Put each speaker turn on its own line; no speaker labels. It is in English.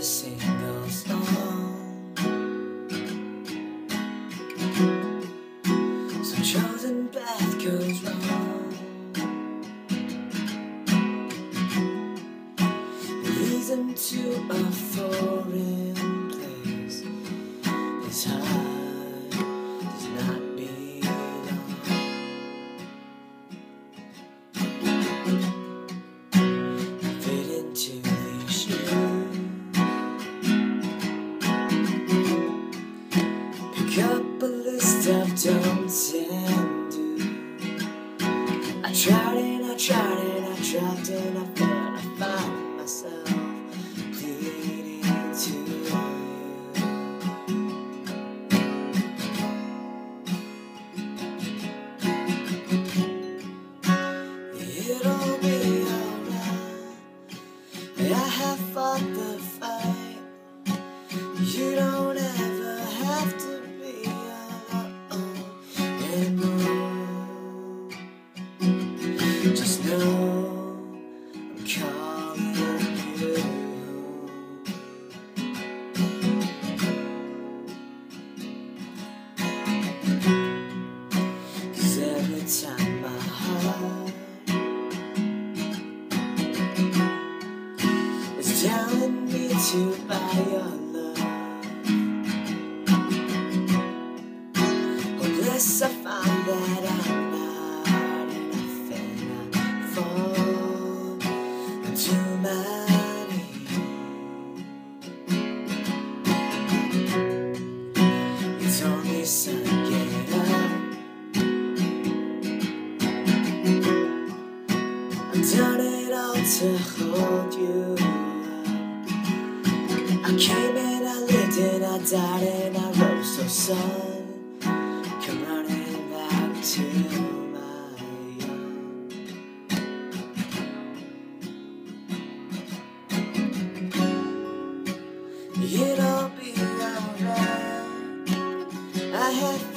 Every single song. Some chosen path goes wrong. Leads them to a foreign list of don'ts and do. I tried and I tried and I tried and I failed. I found myself pleading to you. It'll be alright. I have fought the fight. You don't Just know I'm calling you. Every time my heart telling me to buy your Hopeless, I find that I'm not enough and I fall into my knees. You told me, son, get up. I've done it all to hold you. I came and I lived and I died and I rose. So son, It'll be alright. I have